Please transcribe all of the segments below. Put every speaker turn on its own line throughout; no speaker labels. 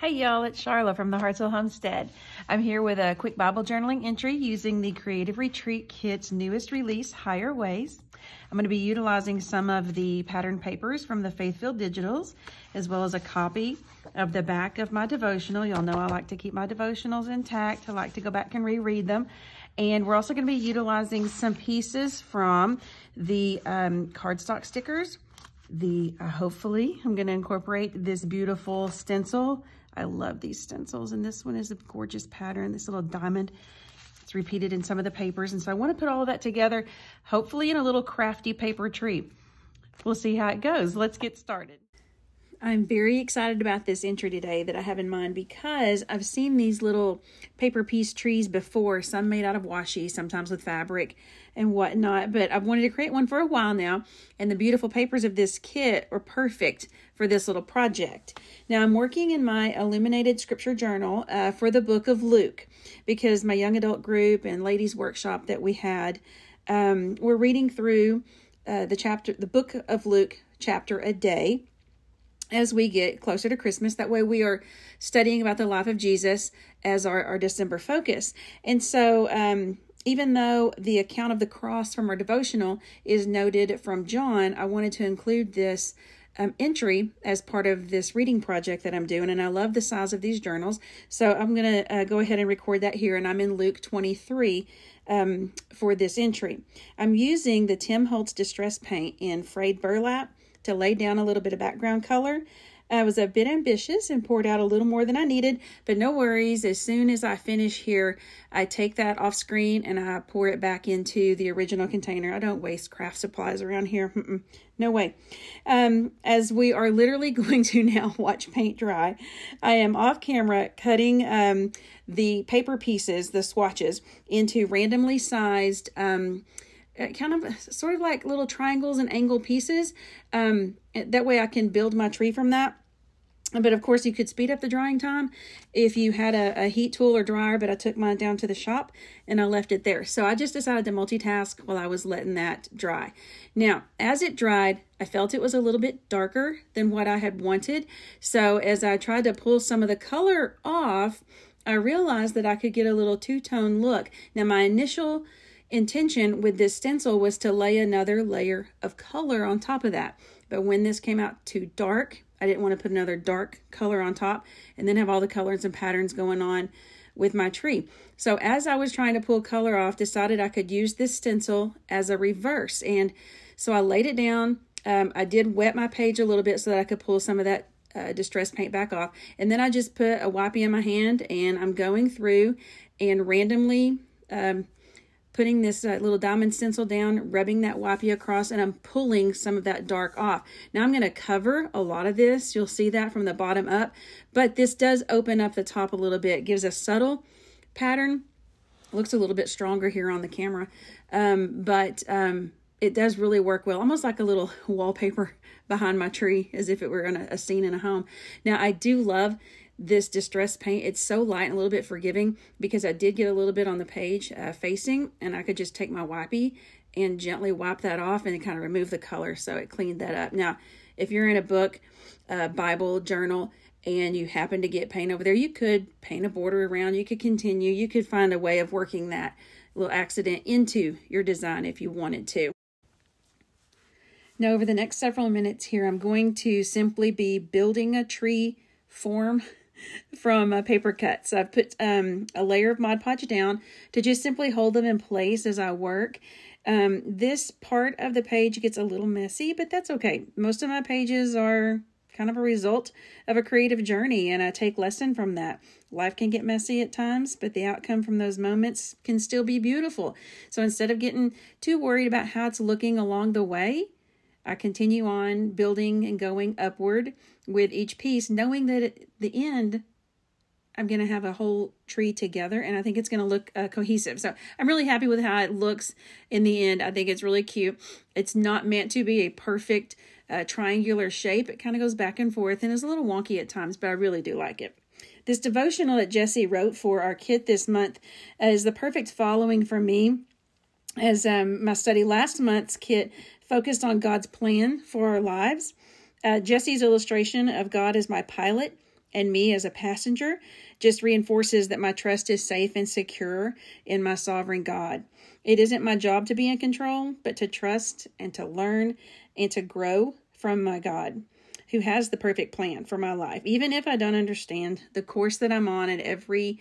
Hey y'all, it's Sharla from the Hartzell Homestead. I'm here with a quick Bible journaling entry using the Creative Retreat Kit's newest release, Higher Ways. I'm going to be utilizing some of the pattern papers from the Faithfilled Digitals, as well as a copy of the back of my devotional. Y'all know I like to keep my devotionals intact. I like to go back and reread them. And we're also going to be utilizing some pieces from the um, cardstock stickers. The uh, Hopefully, I'm going to incorporate this beautiful stencil I love these stencils. And this one is a gorgeous pattern, this little diamond. It's repeated in some of the papers. And so I want to put all that together, hopefully in a little crafty paper tree. We'll see how it goes. Let's get started. I'm very excited about this entry today that I have in mind because I've seen these little paper piece trees before, some made out of washi, sometimes with fabric and whatnot, but I've wanted to create one for a while now, and the beautiful papers of this kit are perfect for this little project. Now, I'm working in my illuminated scripture journal uh, for the book of Luke because my young adult group and ladies workshop that we had, um, we're reading through uh, the chapter, the book of Luke chapter a day as we get closer to Christmas. That way, we are studying about the life of Jesus as our, our December focus. And so, um, even though the account of the cross from our devotional is noted from John, I wanted to include this um, entry as part of this reading project that I'm doing. And I love the size of these journals. So I'm going to uh, go ahead and record that here. And I'm in Luke 23 um, for this entry. I'm using the Tim Holtz Distress Paint in frayed burlap to lay down a little bit of background color. I was a bit ambitious and poured out a little more than I needed, but no worries. As soon as I finish here, I take that off screen and I pour it back into the original container. I don't waste craft supplies around here. Mm-mm, no way. Um, as we are literally going to now watch paint dry, I am off camera cutting um, the paper pieces, the swatches, into randomly sized um, kind of sort of like little triangles and angle pieces. Um, that way I can build my tree from that. But of course, you could speed up the drying time if you had a, a, heat tool or dryer, but I took mine down to the shop and I left it there. So I just decided to multitask while I was letting that dry. Now, as it dried, I felt it was a little bit darker than what I had wanted. So as I tried to pull some of the color off, I realized that I could get a little two-tone look. Now, my initial intention with this stencil was to lay another layer of color on top of that. But when this came out too dark, I didn't want to put another dark color on top and then have all the colors and patterns going on with my tree. So as I was trying to pull color off, decided I could use this stencil as a reverse. And so I laid it down. Um, I did wet my page a little bit so that I could pull some of that uh, distress paint back off. And then I just put a wipey in my hand and I'm going through and randomly um, putting this uh, little diamond stencil down, rubbing that wipey across, and I'm pulling some of that dark off. Now I'm going to cover a lot of this. You'll see that from the bottom up, but this does open up the top a little bit. It gives a subtle pattern. Looks a little bit stronger here on the camera, um, but um, it does really work well, almost like a little wallpaper behind my tree, as if it were in a, a scene in a home. Now I do love this distress paint. It's so light and a little bit forgiving because I did get a little bit on the page uh, facing and I could just take my wipey and gently wipe that off and kind of remove the color so it cleaned that up. Now, if you're in a book, uh, Bible, journal, and you happen to get paint over there, you could paint a border around, you could continue, you could find a way of working that little accident into your design if you wanted to. Now, over the next several minutes here, I'm going to simply be building a tree form from a paper cuts. I've put um, a layer of Mod Podge down to just simply hold them in place as I work. Um, this part of the page gets a little messy, but that's okay. Most of my pages are kind of a result of a creative journey, and I take lesson from that. Life can get messy at times, but the outcome from those moments can still be beautiful. So instead of getting too worried about how it's looking along the way, I continue on building and going upward with each piece, knowing that at the end, I'm going to have a whole tree together and I think it's going to look uh, cohesive. So I'm really happy with how it looks in the end. I think it's really cute. It's not meant to be a perfect uh, triangular shape. It kind of goes back and forth and is a little wonky at times, but I really do like it. This devotional that Jesse wrote for our kit this month is the perfect following for me as um, my study last month's kit focused on God's plan for our lives. Uh, Jesse's illustration of God as my pilot and me as a passenger just reinforces that my trust is safe and secure in my sovereign God. It isn't my job to be in control, but to trust and to learn and to grow from my God who has the perfect plan for my life. Even if I don't understand the course that I'm on at every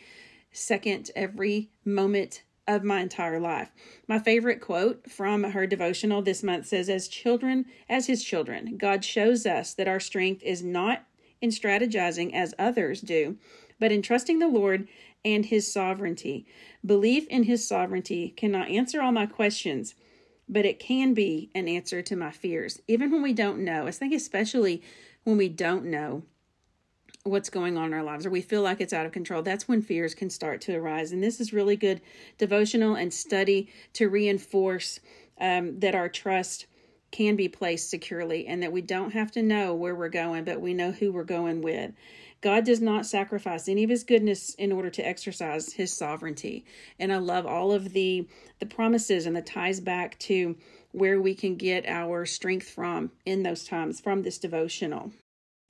second, every moment of my entire life. My favorite quote from her devotional this month says, As children, as his children, God shows us that our strength is not in strategizing as others do, but in trusting the Lord and his sovereignty. Belief in his sovereignty cannot answer all my questions, but it can be an answer to my fears, even when we don't know. I think, especially when we don't know what's going on in our lives or we feel like it's out of control, that's when fears can start to arise. And this is really good devotional and study to reinforce um, that our trust can be placed securely and that we don't have to know where we're going, but we know who we're going with. God does not sacrifice any of his goodness in order to exercise his sovereignty. And I love all of the the promises and the ties back to where we can get our strength from in those times from this devotional.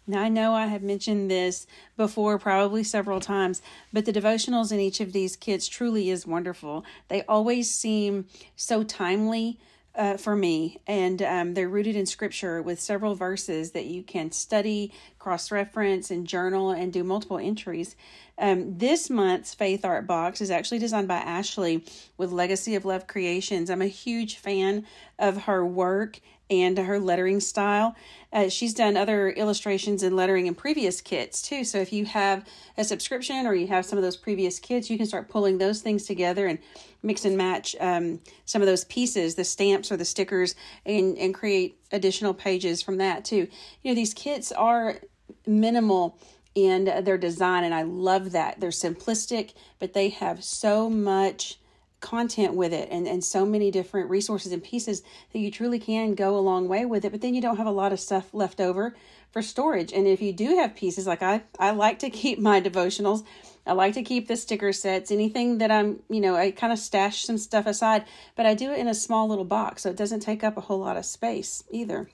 Now, I know I have mentioned this before, probably several times, but the devotionals in each of these kits truly is wonderful. They always seem so timely uh, for me, and um, they're rooted in scripture with several verses that you can study, cross reference, and journal and do multiple entries. Um, this month's Faith Art Box is actually designed by Ashley with Legacy of Love Creations. I'm a huge fan of her work and her lettering style. Uh, she's done other illustrations and lettering in previous kits too. So if you have a subscription or you have some of those previous kits, you can start pulling those things together and mix and match um, some of those pieces, the stamps or the stickers, and and create additional pages from that too. You know, these kits are minimal in their design, and I love that. They're simplistic, but they have so much content with it and, and so many different resources and pieces that you truly can go a long way with it but then you don't have a lot of stuff left over for storage and if you do have pieces like i i like to keep my devotionals I like to keep the sticker sets, anything that I'm, you know, I kind of stash some stuff aside, but I do it in a small little box so it doesn't take up a whole lot of space either.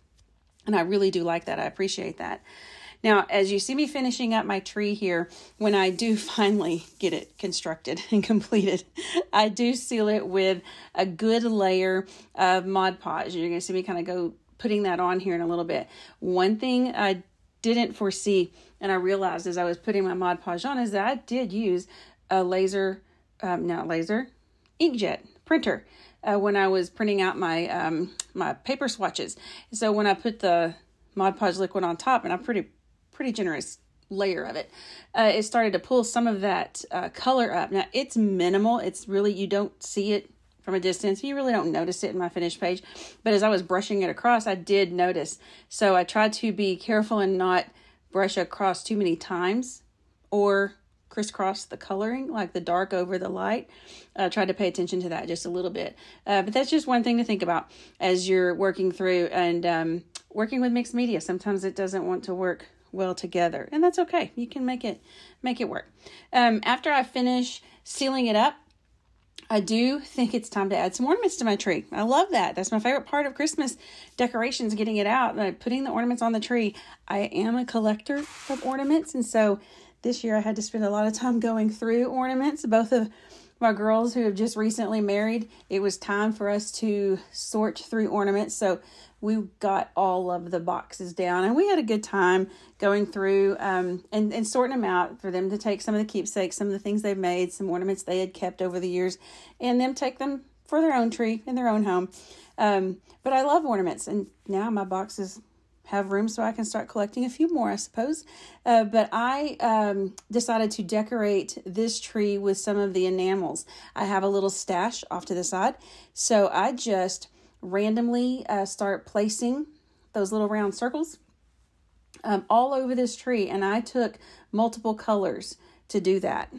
And I really do like that. I appreciate that. Now, as you see me finishing up my tree here, when I do finally get it constructed and completed, I do seal it with a good layer of Mod Podge. You're going to see me kind of go putting that on here in a little bit. One thing I didn't foresee and I realized as I was putting my Mod Podge on is that I did use a laser, um, not laser, inkjet printer uh, when I was printing out my um, my paper swatches. So when I put the Mod Podge liquid on top, and I'm pretty pretty generous layer of it, uh, it started to pull some of that uh, color up. Now it's minimal. It's really you don't see it from a distance. You really don't notice it in my finished page, but as I was brushing it across, I did notice. So I tried to be careful and not brush across too many times or crisscross the coloring, like the dark over the light. Uh, try to pay attention to that just a little bit. Uh, but that's just one thing to think about as you're working through and um, working with mixed media. Sometimes it doesn't want to work well together, and that's okay. You can make it make it work. Um, after I finish sealing it up, I do think it's time to add some ornaments to my tree. I love that. That's my favorite part of Christmas decorations, getting it out, uh, putting the ornaments on the tree. I am a collector of ornaments, and so this year I had to spend a lot of time going through ornaments. Both of my girls who have just recently married, it was time for us to sort through ornaments. So we got all of the boxes down and we had a good time going through um, and, and sorting them out for them to take some of the keepsakes, some of the things they've made, some ornaments they had kept over the years, and them take them for their own tree in their own home. Um, but I love ornaments, and now my boxes have room so I can start collecting a few more, I suppose. Uh, but I um, decided to decorate this tree with some of the enamels. I have a little stash off to the side, so I just randomly uh, start placing those little round circles um, all over this tree. And I took multiple colors to do that.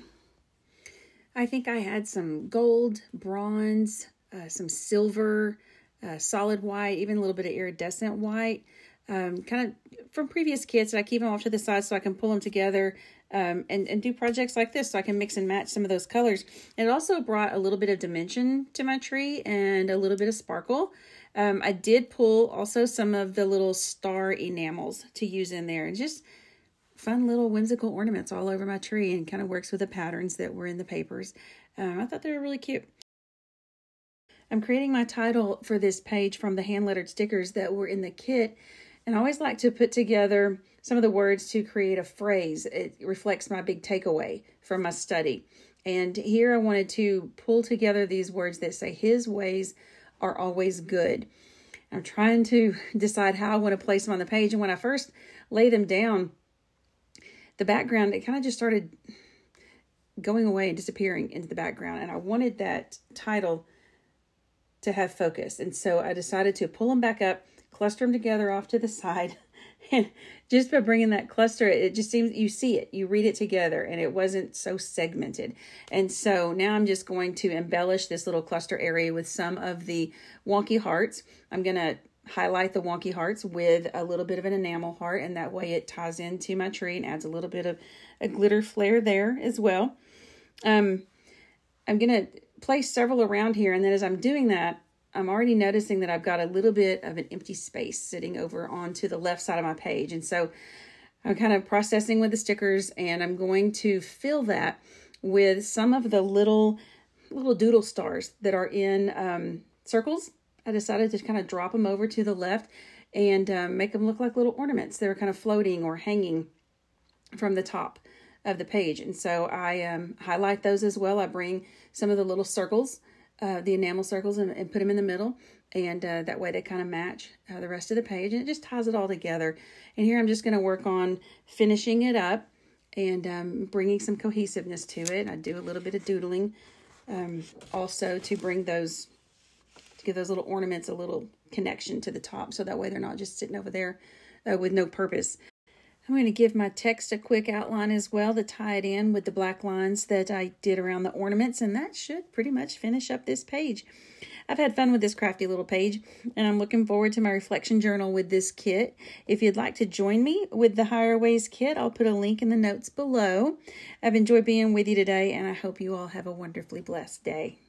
I think I had some gold, bronze, uh, some silver, uh, solid white, even a little bit of iridescent white. Um, kind of from previous kits, and I keep them off to the side so I can pull them together um, and, and do projects like this so I can mix and match some of those colors. It also brought a little bit of dimension to my tree and a little bit of sparkle. Um, I did pull also some of the little star enamels to use in there and just fun little whimsical ornaments all over my tree and kind of works with the patterns that were in the papers. Um, I thought they were really cute. I'm creating my title for this page from the hand lettered stickers that were in the kit. And I always like to put together some of the words to create a phrase. It reflects my big takeaway from my study. And here I wanted to pull together these words that say, His ways are always good. I'm trying to decide how I want to place them on the page. And when I first lay them down, the background, it kind of just started going away and disappearing into the background. And I wanted that title to have focus. And so I decided to pull them back up, cluster them together off to the side. And just by bringing that cluster, it just seems you see it, you read it together, and it wasn't so segmented. And so now I'm just going to embellish this little cluster area with some of the wonky hearts. I'm going to highlight the wonky hearts with a little bit of an enamel heart, and that way it ties into my tree and adds a little bit of a glitter flare there as well. Um, I'm going to place several around here, and then as I'm doing that, I'm already noticing that I've got a little bit of an empty space sitting over onto the left side of my page. And so I'm kind of processing with the stickers and I'm going to fill that with some of the little little doodle stars that are in um, circles. I decided to kind of drop them over to the left and um, make them look like little ornaments. They're kind of floating or hanging from the top of the page. And so I um, highlight those as well. I bring some of the little circles uh, the enamel circles and, and, put them in the middle. And uh, that way they kind of match uh, the rest of the page. And it just ties it all together. And here I'm just going to work on finishing it up and um, bringing some cohesiveness to it. I do a little bit of doodling um, also to bring those, to give those little ornaments a little connection to the top. So that way they're not just sitting over there uh, with no purpose. I'm going to give my text a quick outline as well to tie it in with the black lines that I did around the ornaments, and that should pretty much finish up this page. I've had fun with this crafty little page, and I'm looking forward to my reflection journal with this kit. If you'd like to join me with the Higher Ways kit, I'll put a link in the notes below. I've enjoyed being with you today, and I hope you all have a wonderfully blessed day.